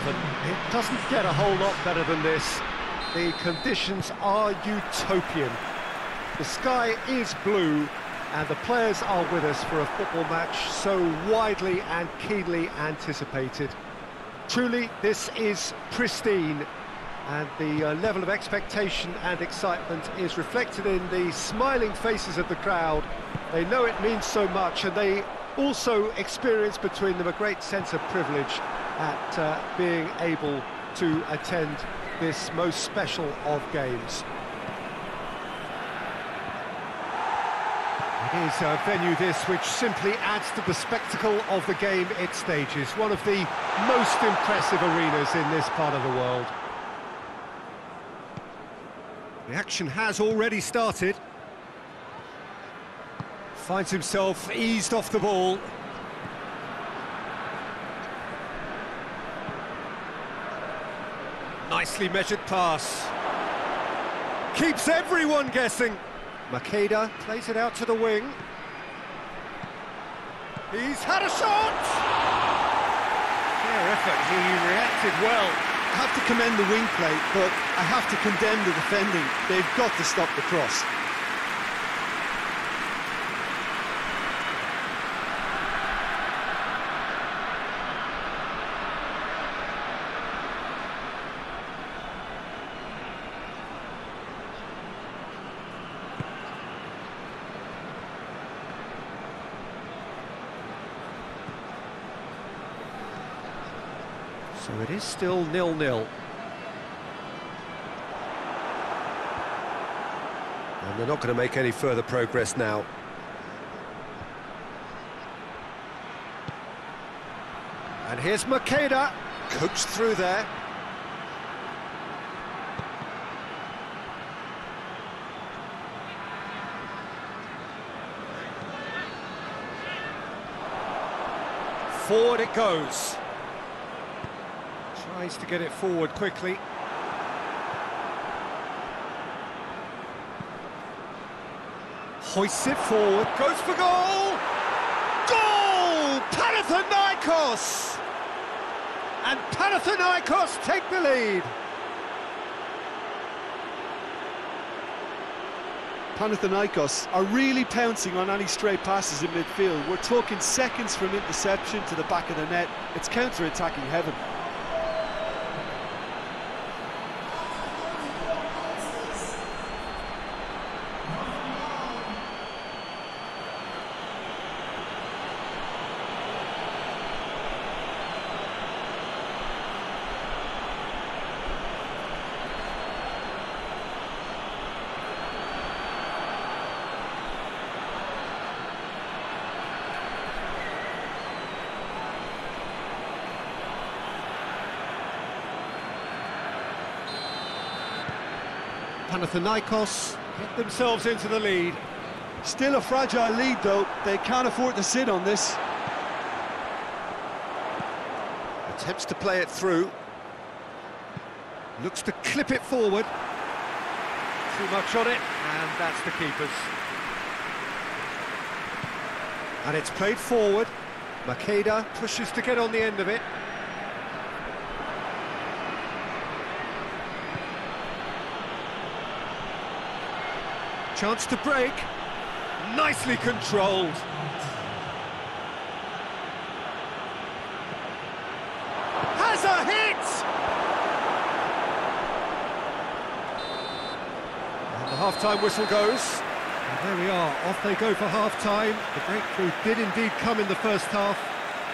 heaven. It doesn't get a whole lot better than this. The conditions are utopian. The sky is blue, and the players are with us for a football match so widely and keenly anticipated. Truly, this is pristine, and the uh, level of expectation and excitement is reflected in the smiling faces of the crowd. They know it means so much, and they also experience between them a great sense of privilege at uh, being able to attend this most special of games. It is a venue this which simply adds to the spectacle of the game it stages, one of the most impressive arenas in this part of the world. The action has already started. Finds himself eased off the ball. Nicely measured pass. Keeps everyone guessing. Macheda plays it out to the wing. He's had a shot! Fair effort, he reacted well. I have to commend the wing play, but I have to condemn the defending. They've got to stop the cross. So it is still nil-nil. And they're not going to make any further progress now. And here's Macheda, coached through there. Forward it goes. Tries to get it forward quickly. Hoists it forward, goes for goal! Goal! Panathinaikos! And Panathinaikos take the lead. Panathinaikos are really pouncing on any stray passes in midfield. We're talking seconds from interception to the back of the net. It's counter-attacking heaven. Panathinaikos get themselves into the lead. Still a fragile lead, though. They can't afford to sit on this. Attempts to play it through. Looks to clip it forward. Too much on it, and that's the keeper's. And it's played forward. Macheda pushes to get on the end of it. Chance to break. Nicely controlled. Has a hit! And the half-time whistle goes. And there we are, off they go for half-time. The breakthrough did indeed come in the first half,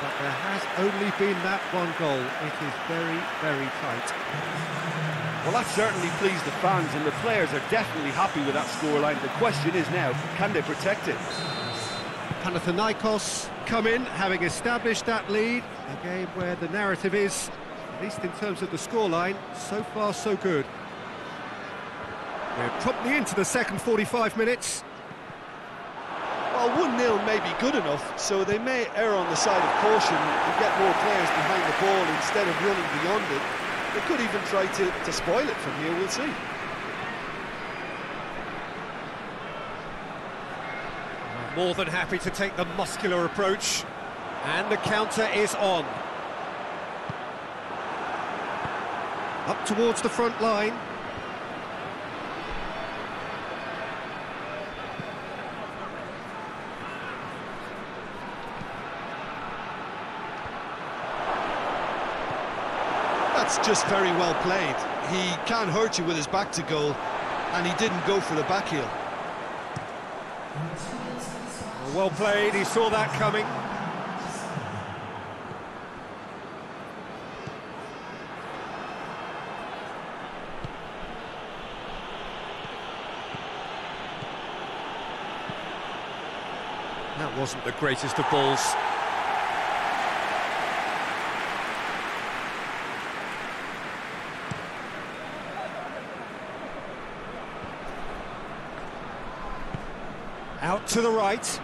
but there has only been that one goal. It is very, very tight. Well, that certainly pleased the fans, and the players are definitely happy with that scoreline. The question is now, can they protect it? Panathinaikos come in, having established that lead. A game where the narrative is, at least in terms of the scoreline, so far so good. We're promptly into the second 45 minutes. Well, 1-0 may be good enough, so they may err on the side of caution and get more players behind the ball instead of running beyond it. They could even try to, to spoil it from here, we'll see. More than happy to take the muscular approach. And the counter is on. Up towards the front line. That's just very well played. He can't hurt you with his back to goal, and he didn't go for the back heel. Well played, he saw that coming. That wasn't the greatest of balls. Out to the right.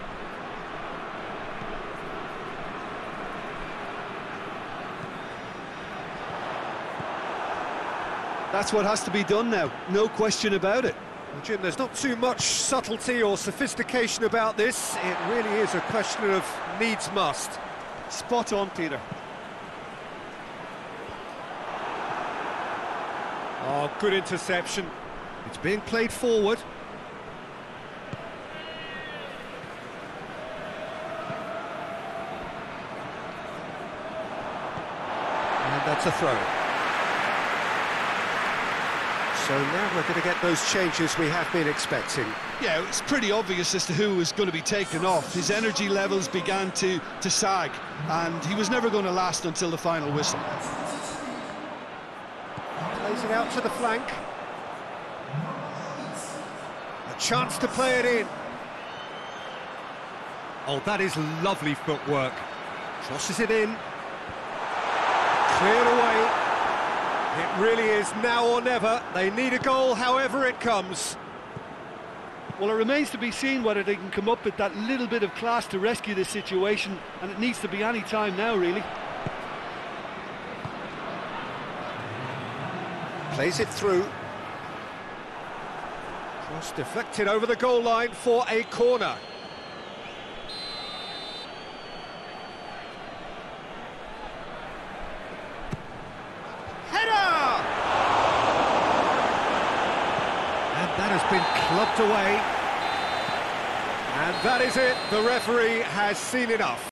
That's what has to be done now, no question about it. Well, Jim, there's not too much subtlety or sophistication about this. It really is a question of needs must. Spot on, Peter. Oh, good interception. It's being played forward. That's a throw. So now we're going to get those changes we have been expecting. Yeah, it's pretty obvious as to who was going to be taken off. His energy levels began to, to sag, and he was never going to last until the final whistle. Plays it out to the flank. A chance to play it in. Oh, that is lovely footwork. Crosses it in. Cleared away. It really is now or never. They need a goal, however it comes. Well, it remains to be seen whether they can come up with that little bit of class to rescue this situation, and it needs to be any time now, really. Plays it through. Cross deflected over the goal line for a corner. Header! And that clubbed away. And that is it. The referee has seen enough.